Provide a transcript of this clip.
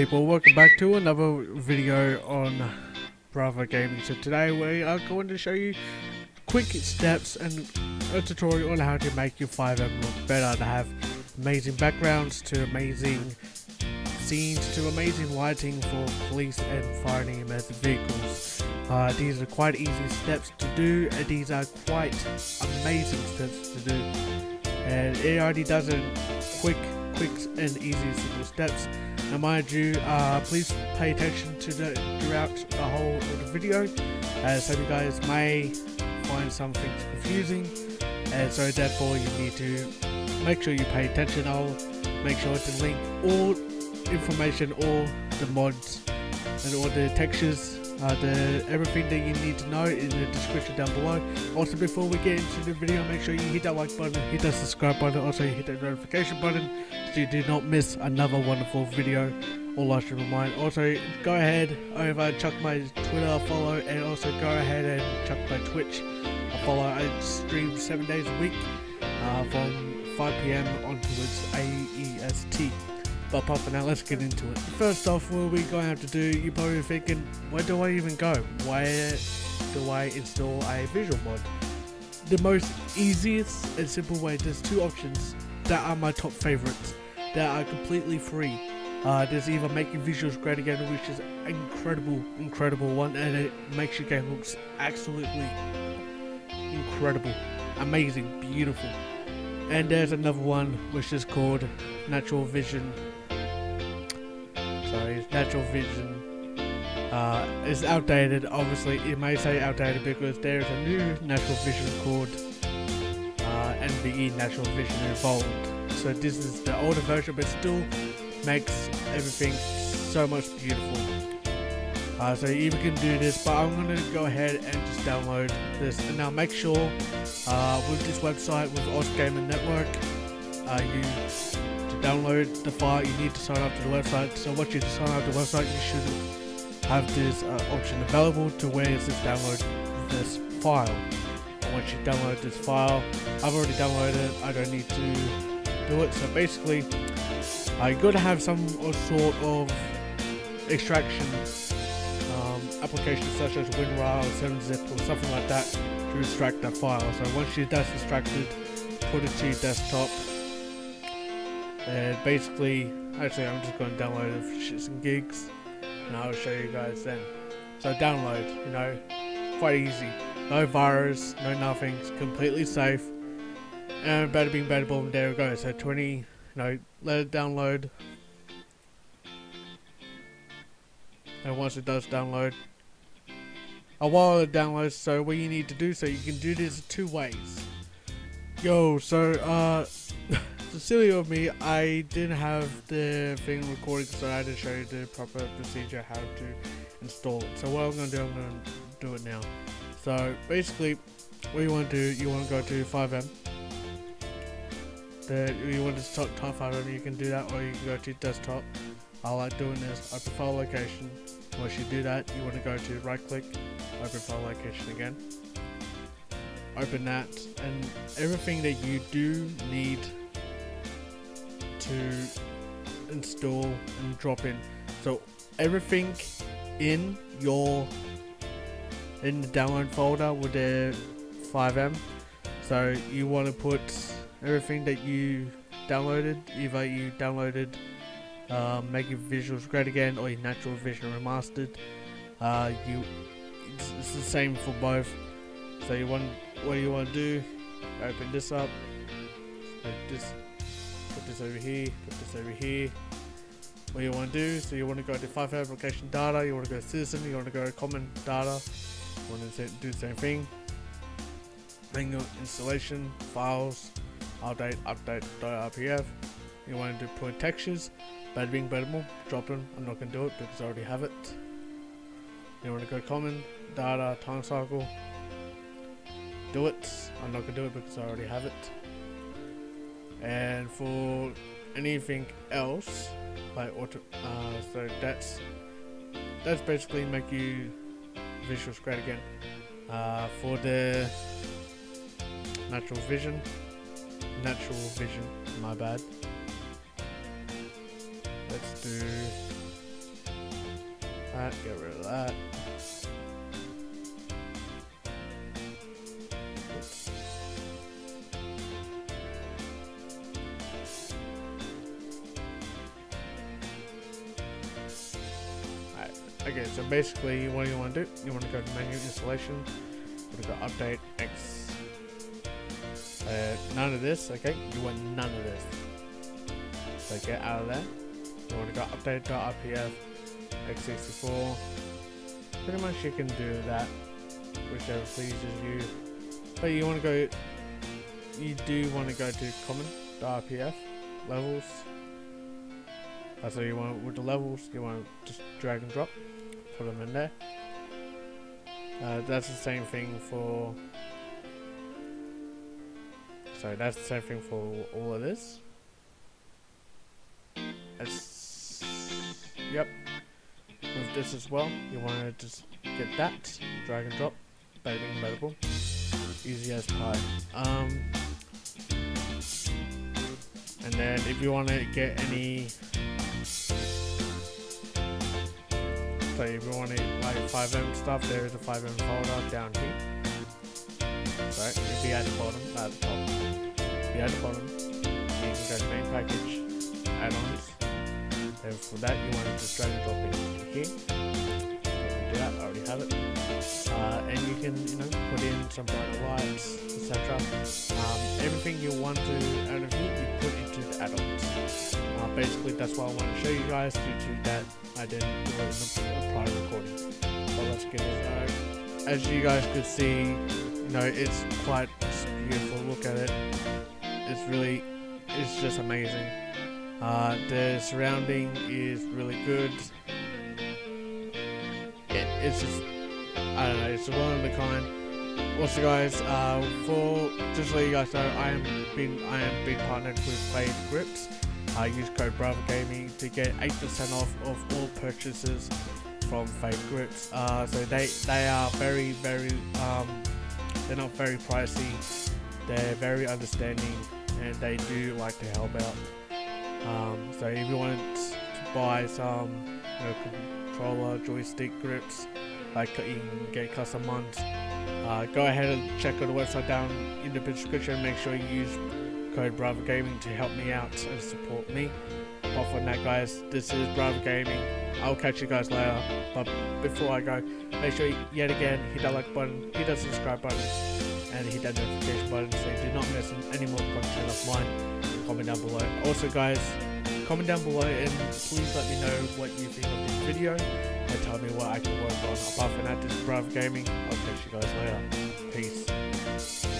people, welcome back to another video on Bravo Gaming. So today we are going to show you quick steps and a tutorial on how to make your FiveM look better, to have amazing backgrounds, to amazing scenes, to amazing lighting for police and and EMS vehicles. Uh, these are quite easy steps to do and these are quite amazing steps to do and it already does it quick quick and easy simple steps. Now mind you, uh, please pay attention to the throughout the whole of the video as some of you guys may find some things confusing and so therefore you need to make sure you pay attention. I'll make sure to link all information, all the mods and all the textures uh, the everything that you need to know is in the description down below. Also, before we get into the video, make sure you hit that like button, hit that subscribe button, also hit that notification button so you do not miss another wonderful video. All I of mine. Also, go ahead over chuck my Twitter follow, and also go ahead and chuck my Twitch a follow. I stream seven days a week uh, from 5 p.m. onwards AEST. But apart from that, let's get into it. First off, what are we're going to have to do, you're probably thinking, where do I even go? Where do I install a visual mod? The most easiest and simple way, there's two options that are my top favorites that are completely free. Uh, there's either making visuals great again, which is incredible, incredible one, and it makes your game looks absolutely incredible, amazing, beautiful. And there's another one which is called Natural Vision sorry, Natural Vision uh, is outdated. Obviously, it may say outdated because there's a new Natural Vision called uh, NVE Natural Vision Evolved. So this is the older version, but still makes everything so much beautiful. Uh, so you even can do this, but I'm to go ahead and just download this. And now make sure uh, with this website, with Oz Gaming Network, uh, you download the file, you need to sign up to the website. So once you sign up to the website, you should have this uh, option available to where it says download this file. And once you download this file, I've already downloaded it, I don't need to do it. So basically, uh, you got to have some sort of extraction um, application such as WinRAR or 7-zip or something like that to extract that file. So once you that's extracted, put it to your desktop and basically, actually I'm just going to download it for shits and gigs, and I'll show you guys then. So download, you know, quite easy. No virus, no nothing, it's completely safe. And bada bing bada boom, there we go. So 20, you know, let it download. And once it does download, a while it downloads, so what you need to do, so you can do this two ways. Yo, so, uh, silly of me, I didn't have the thing recorded, so I had to show you the proper procedure how to install it. So what I'm going to do, I'm going to do it now. So basically, what you want to do, you want to go to FiveM. The, you want to type FiveM, you can do that, or you can go to desktop. I like doing this, open file location. Once you do that, you want to go to right click, open file location again. Open that, and everything that you do need to install and drop in. So everything in your in the download folder with the FiveM. So you want to put everything that you downloaded, either you downloaded uh, Making Visuals Great Again or your Natural Vision Remastered. Uh, you it's, it's the same for both. So you want what you want to do? Open this up. this put this over here, put this over here. What you want to do, so you want to go to five application data, you want to go to citizen, you want to go to common data, you want to do the same thing. Then go installation, files, update, update, .rpf. You want to do put textures, bada bing, bada boom, drop them. I'm not going to do it because I already have it. You want to go common, data, time cycle, do it. I'm not going to do it because I already have it and for anything else like auto uh, so that's that's basically make you visuals great again uh, for the natural vision natural vision my bad let's do that, get rid of that. Okay, so basically what do you want to do, you want to go to menu installation, you want to go update X. Uh, none of this, okay? You want none of this. So get out of there. You want to go update.rpf x64. Pretty much you can do that, whichever pleases you. But you want to go, you do want to go to common.rpf levels. That's what you want with the levels. You want to just drag and drop, put them in there. Uh, that's the same thing for. So that's the same thing for all of this. It's, yep. With this as well, you want to just get that, drag and drop, bada boom. Easy as pie. Um, and then if you want to get any So if you want to like FiveM stuff, there is a FiveM folder down here. Right, it'll be at the bottom, at the top. Be at the bottom. You can go to main package, add-ons. And for that, you want to just drag and drop it here. Do that, I already have it. Uh, and you can, you know, put in some brighter lights, etc. Um, everything you want to out of here, you put into the add-ons. Uh, basically, that's what I want to show you guys due to that I didn't do it in the prior recording. So let's get it. Uh, as you guys could see, you know, it's quite beautiful. Look at it. It's really, it's just amazing. Uh, the surrounding is really good. It, it's just, I don't know, it's a one of the kind. Also, guys, uh, for just let you guys know, I am being I am being partnered with Fade Grips. I use code Bravo Gaming to get 8% off of all purchases from Fade Grips. Uh, so they they are very very um, they're not very pricey. They're very understanding and they do like to help out. Um, so if you want to buy some know, controller joystick grips, like can get custom ones. Uh, go ahead and check out the website down in the description. Make sure you use code Bravo Gaming to help me out and support me. Off on that, guys, this is Bravo Gaming. I'll catch you guys later. But before I go, make sure you, yet again hit that like button, hit that subscribe button, and hit that notification button so you do not miss any more content of mine. Comment down below. Also, guys, comment down below and please let me know what you think of this video and tell me what I can work on. Apart from that, this is Bravo Gaming. I'll catch you guys later. Peace.